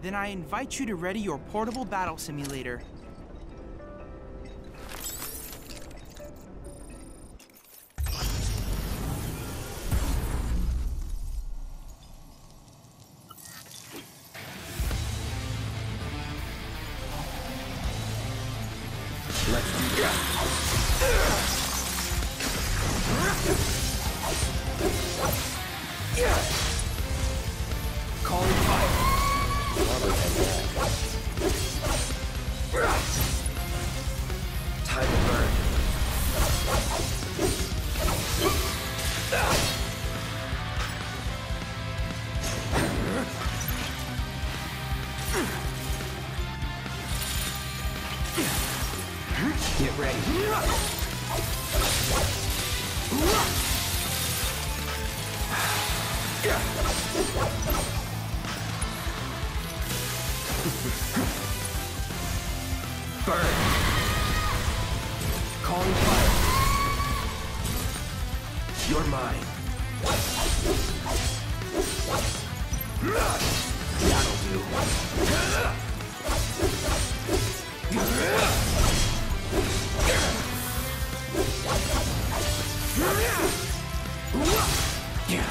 Then I invite you to ready your portable battle simulator. Let's Get ready. Burn. Calling fire. You're mine. That'll do. Gotta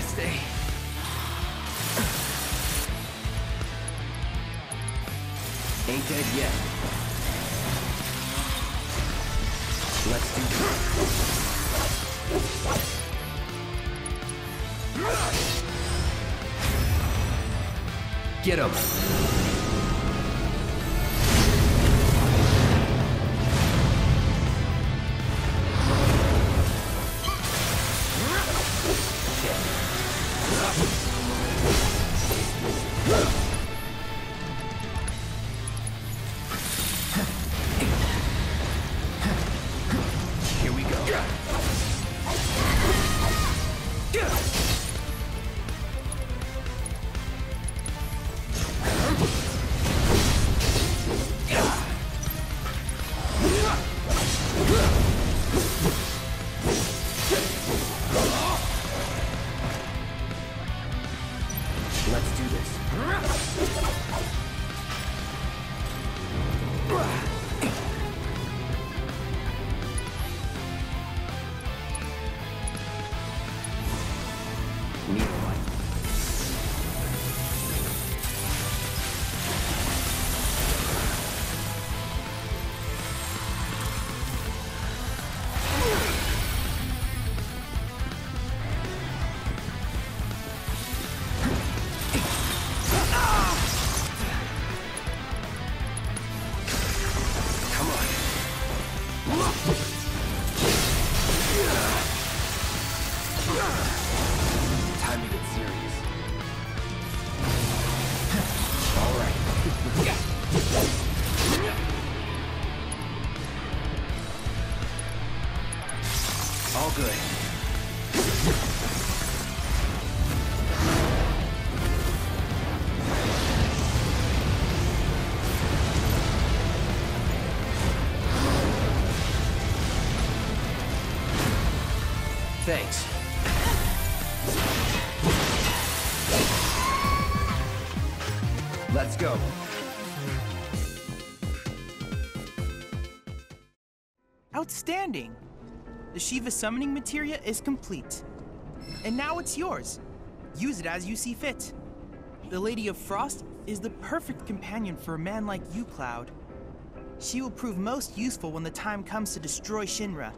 stay. Ain't dead yet. Let's do this. Get him. Here Neither All good. Thanks. Let's go. Outstanding! The Shiva summoning materia is complete. And now it's yours. Use it as you see fit. The Lady of Frost is the perfect companion for a man like you, Cloud. She will prove most useful when the time comes to destroy Shinra